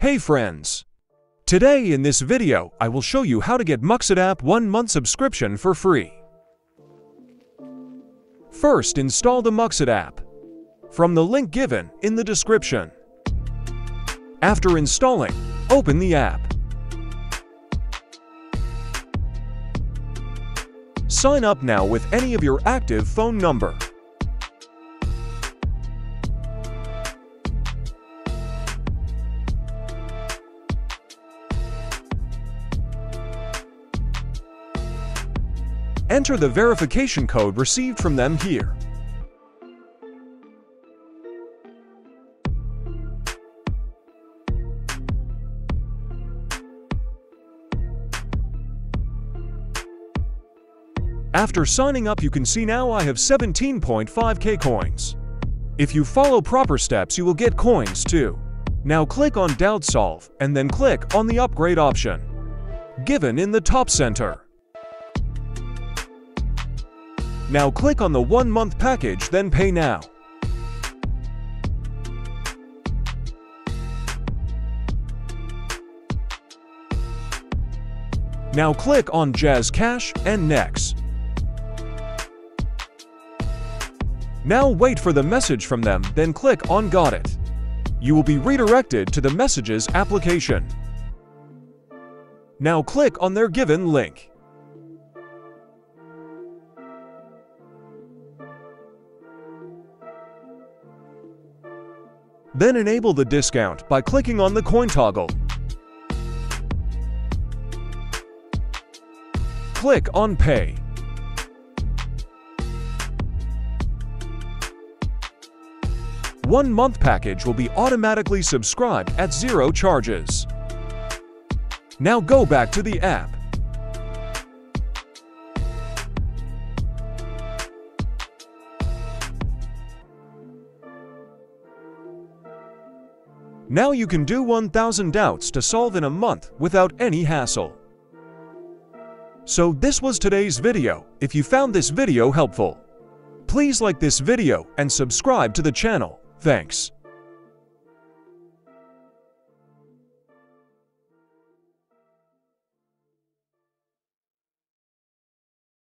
Hey friends! Today in this video, I will show you how to get Maqsad app 1 month subscription for free. First, install the Maqsad app from the link given in the description. After installing, open the app. Sign up now with any of your active phone number. Enter the verification code received from them here. After signing up you can see now I have 17.5k coins. If you follow proper steps you will get coins too. Now click on Doubt Solve and then click on the upgrade option. Given in the top center. Now click on the one month package then pay now. Now click on Jazz Cash and Next. Now wait for the message from them, then click on Got It. You will be redirected to the Messages application. Now click on their given link. Then enable the discount by clicking on the coin toggle. Click on Pay. One month package will be automatically subscribed at zero charges. Now go back to the app. Now you can do 1000 doubts to solve in a month without any hassle. So this was today's video. If you found this video helpful, please like this video and subscribe to the channel. Thanks.